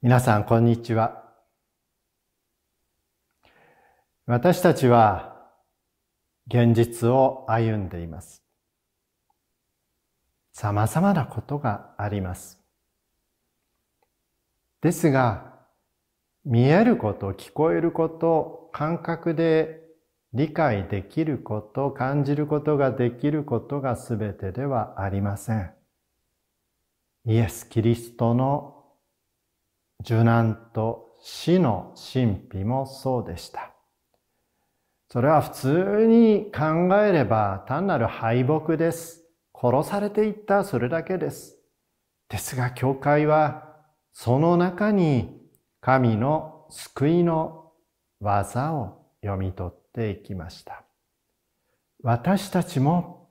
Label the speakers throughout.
Speaker 1: 皆さん、こんにちは。私たちは現実を歩んでいます。様々なことがあります。ですが、見えること、聞こえること、感覚で理解できること、感じることができることが全てではありません。イエス・キリストの受難と死の神秘もそうでした。それは普通に考えれば単なる敗北です。殺されていったそれだけです。ですが教会はその中に神の救いの技を読み取っていきました。私たちも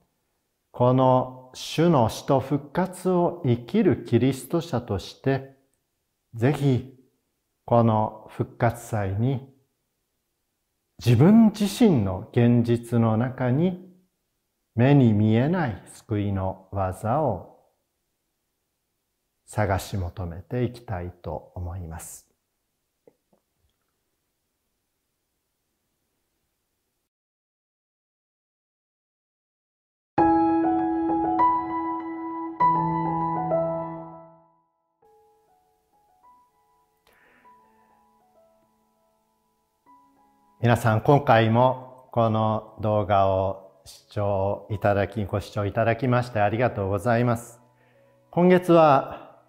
Speaker 1: この主の死と復活を生きるキリスト者としてぜひこの復活祭に自分自身の現実の中に目に見えない救いの技を探し求めていきたいと思います。皆さん、今回もこの動画を視聴いただき、ご視聴いただきましてありがとうございます。今月は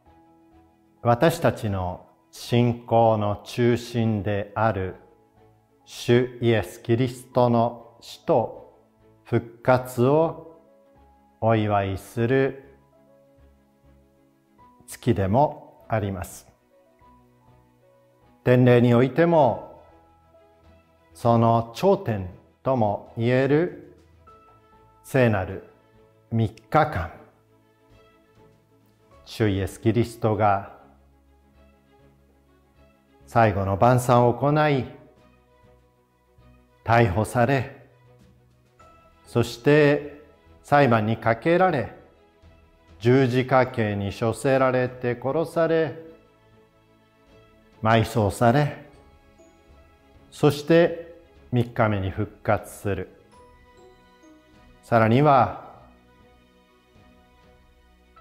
Speaker 1: 私たちの信仰の中心である主イエス・キリストの死と復活をお祝いする月でもあります。典礼においてもその頂点とも言える聖なる3日間。主イエス・キリストが最後の晩餐を行い逮捕されそして裁判にかけられ十字架刑に処せられて殺され埋葬されそして3日目に復活する。さらには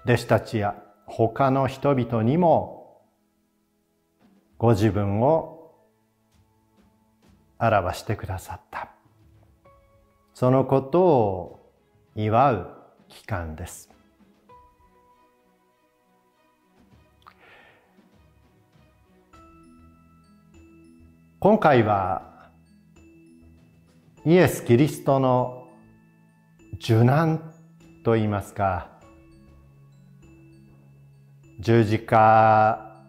Speaker 1: 弟子たちや他の人々にもご自分を表してくださった。そのことを祝う期間です。今回はイエス・キリストの受難といいますか十字架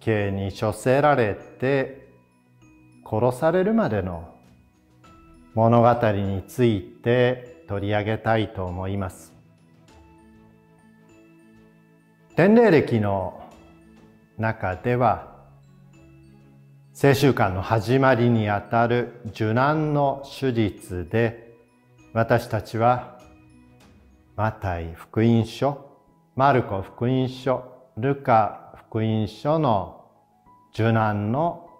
Speaker 1: 刑に処せられて殺されるまでの物語について取り上げたいと思います。天霊歴の中では聖週間の始まりにあたる受難の手術で私たちはマタイ福音書、マルコ福音書、ルカ福音書の受難の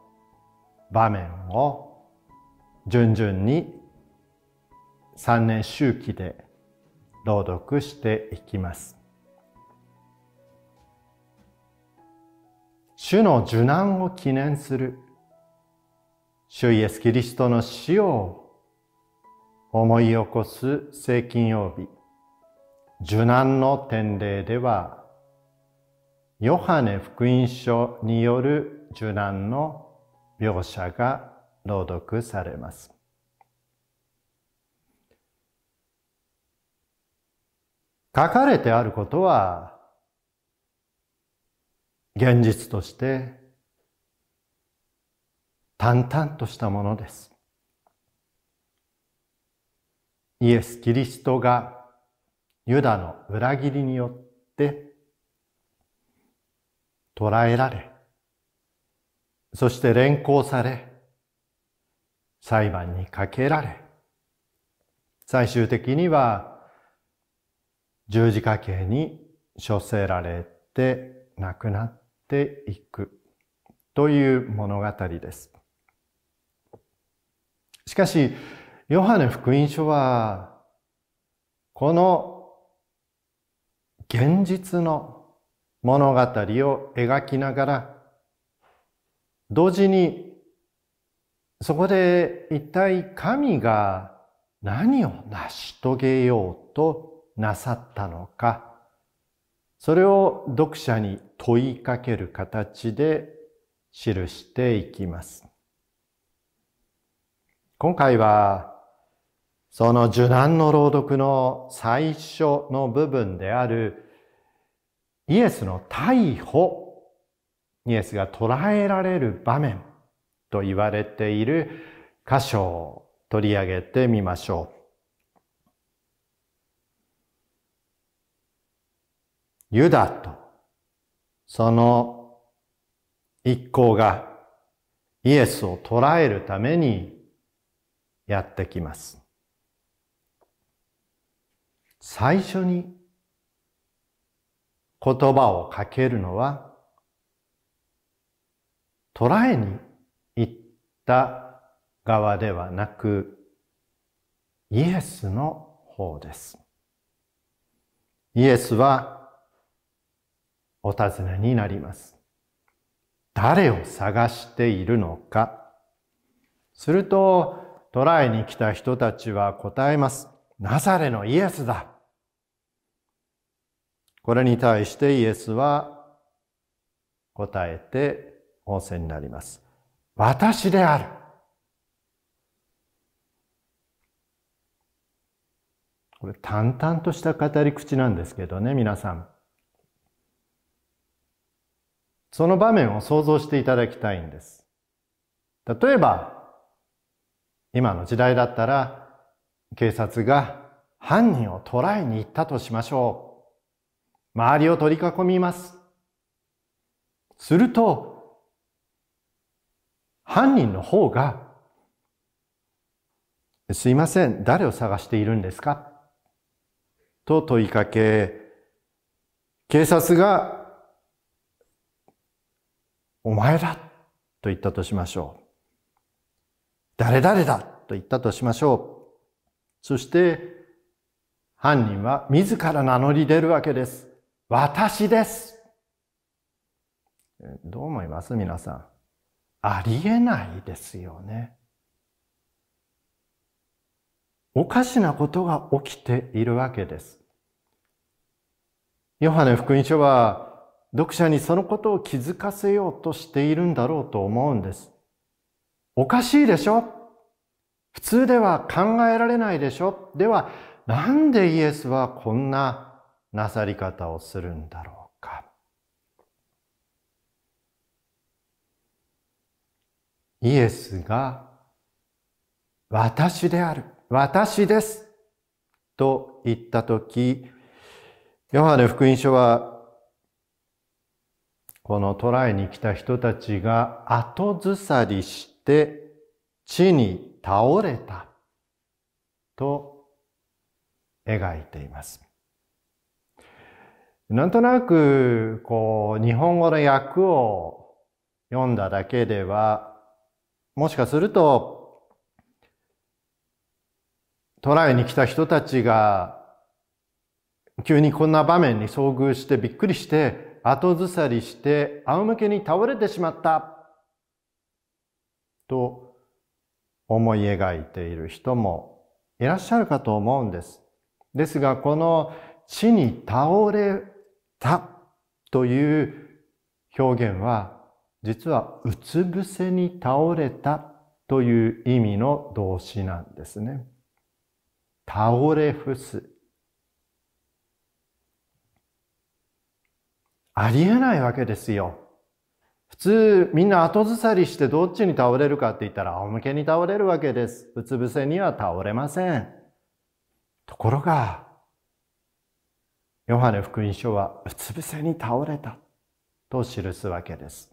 Speaker 1: 場面を順々に三年周期で朗読していきます。主の受難を記念する主イエス・キリストの死を思い起こす聖金曜日、受難の典礼では、ヨハネ福音書による受難の描写が朗読されます。書かれてあることは現実として淡々としたものです。イエス・キリストがユダの裏切りによって捕らえられ、そして連行され、裁判にかけられ、最終的には十字架刑に処せられて亡くなったていく。という物語です。しかし、ヨハネ福音書は、この現実の物語を描きながら、同時にそこで一体神が何を成し遂げようとなさったのか、それを読者に問いかける形で記していきます。今回はその受難の朗読の最初の部分であるイエスの逮捕、イエスが捕らえられる場面と言われている箇所を取り上げてみましょう。ユダとその一行がイエスを捕らえるためにやってきます。最初に言葉をかけるのは、捕らえに行った側ではなく、イエスの方です。イエスはお尋ねになります。誰を探しているのか。すると、捕らえに来た人たちは答えます。ナザレのイエスだ。これに対してイエスは答えて仰せになります。私である。これ淡々とした語り口なんですけどね、皆さん。その場面を想像していただきたいんです。例えば、今の時代だったら、警察が犯人を捕らえに行ったとしましょう。周りを取り囲みます。すると、犯人の方が、すいません、誰を探しているんですか？と問いかけ、警察が、お前だと言ったとしましょう。誰々だと言ったとしましょう。そして、犯人は自ら名乗り出るわけです。私です。どう思います？皆さん。ありえないですよね。おかしなことが起きているわけです。ヨハネ福音書は読者にそのことを気づかせようとしているんだろうと思うんです。おかしいでしょ？普通では考えられないでしょ？では、なんでイエスはこんななさり方をするんだろうか？イエスが私である、私ですと言ったとき、ヨハネ福音書はこの捕らえに来た人たちが後ずさりして地に倒れたと描いています。なんとなく、こう、日本語の訳を読んだだけでは、もしかすると、トライに来た人たちが、急にこんな場面に遭遇してびっくりして、後ずさりして仰向けに倒れてしまった。と思い描いている人もいらっしゃるかと思うんです。ですが、この地に倒れたという表現は実はうつ伏せに倒れたという意味の動詞なんですね。倒れ伏す。ありえないわけですよ。普通みんな後ずさりしてどっちに倒れるかって言ったら仰向けに倒れるわけです。うつ伏せには倒れません。ところが、ヨハネ福音書はうつ伏せに倒れたと記すわけです。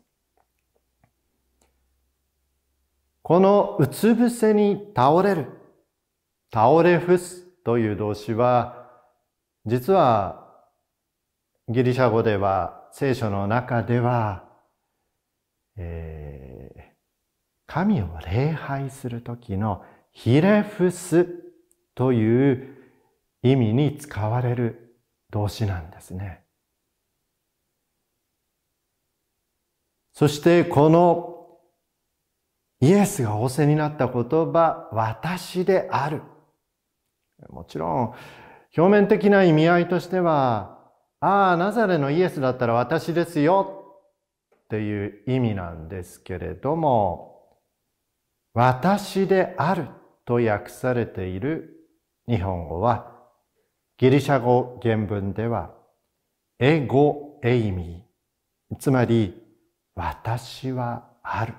Speaker 1: このうつ伏せに倒れる、倒れ伏すという動詞は、実はギリシャ語では聖書の中では、えー、神を礼拝する時のヒレフスという意味に使われる動詞なんですね。そしてこのイエスが仰せになった言葉、私である。もちろん、表面的な意味合いとしては、ああ、ナザレのイエスだったら私ですよっていう意味なんですけれども、私であると訳されている日本語は、ギリシャ語原文では、エゴエイミー、つまり、私はある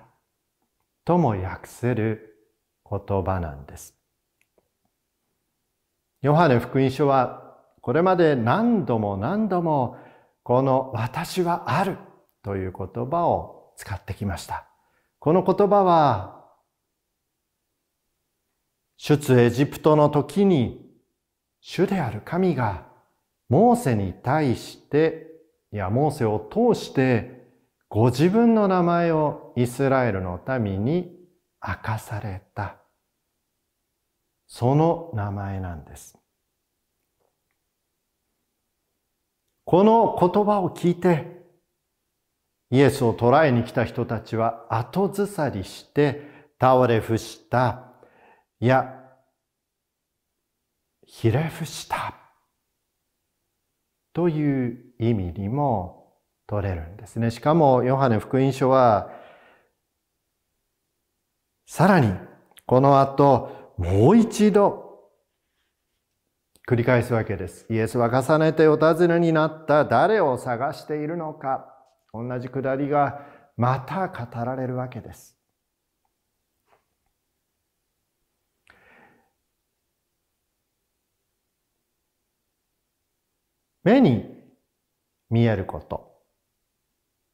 Speaker 1: とも訳せる言葉なんです。ヨハネ福音書はこれまで何度も何度もこの私はあるという言葉を使ってきました。この言葉は出エジプトの時に主である神がモーセに対していやモーセを通してご自分の名前をイスラエルの民に明かされた。その名前なんです。この言葉を聞いて、イエスを捕らえに来た人たちは後ずさりして倒れ伏した。いや、ひれ伏した。という意味にも取れるんですね。しかも、ヨハネ福音書は、さらに、この後、もう一度、繰り返すわけです。イエスは重ねてお尋ねになった誰を探しているのか、同じくだりがまた語られるわけです。目に見えること、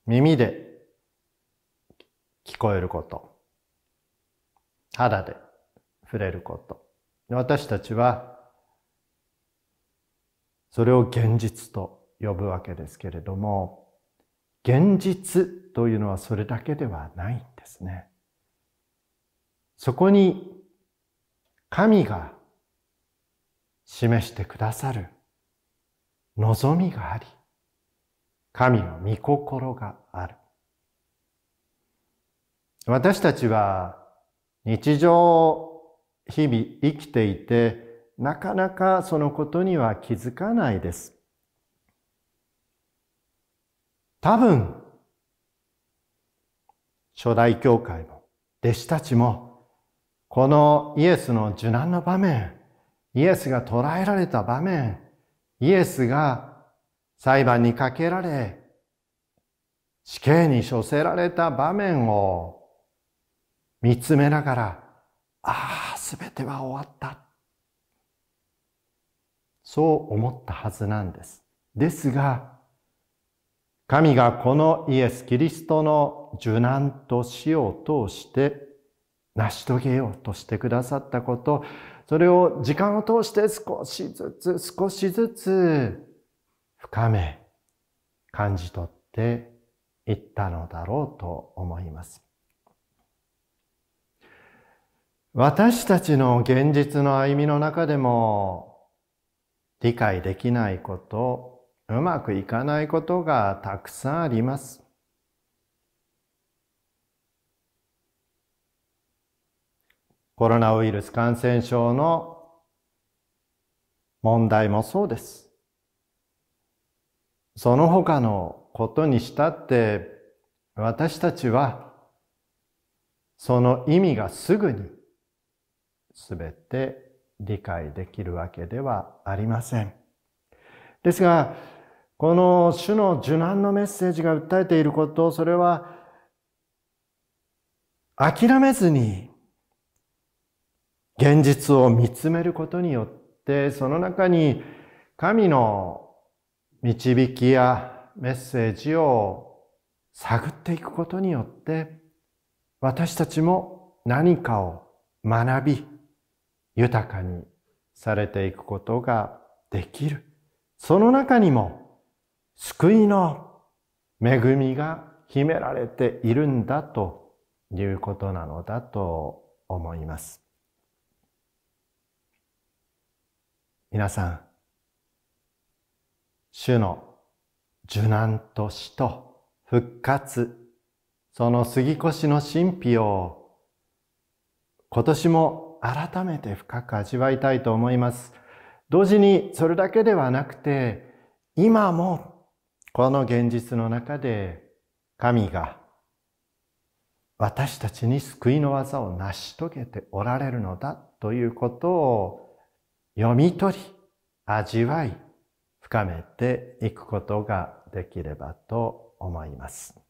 Speaker 1: 耳で聞こえること、肌で触れること。私たちはそれを現実と呼ぶわけですけれども、現実というのはそれだけではないんですね。そこに神が示してくださる望みがあり、神の御心がある。私たちは日常日々生きていてなかなかそのことには気づかないです。多分初代教会も弟子たちもこのイエスの受難の場面イエスが捕らえられた場面イエスが裁判にかけられ、死刑に処せられた場面を見つめながら、ああ、すべては終わった。そう思ったはずなんです。ですが、神がこのイエス・キリストの受難と死を通して成し遂げようとしてくださったこと、それを時間を通して少しずつ少しずつ深め、感じ取っていったのだろうと思います。私たちの現実の歩みの中でも理解できないこと、うまくいかないことがたくさんあります。コロナウイルス感染症の問題もそうです。その他のことにしたって私たちはその意味がすぐにすべて理解できるわけではありません。ですが、この主の受難のメッセージが訴えていることを、それは諦めずに現実を見つめることによって、その中に神の導きやメッセージを探っていくことによって私たちも何かを学び豊かにされていくことができる。その中にも救いの恵みが秘められているんだということなのだと思います。皆さん、主の受難と死と復活、その杉越の神秘を今年も改めて深く味わいたいと思います。同時にそれだけではなくて、今もこの現実の中で神が私たちに救いの技を成し遂げておられるのだということを読み取り、味わい、深めていくことができればと思います。